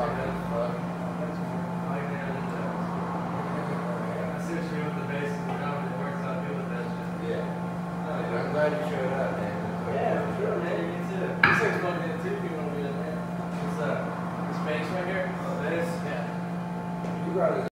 Amen.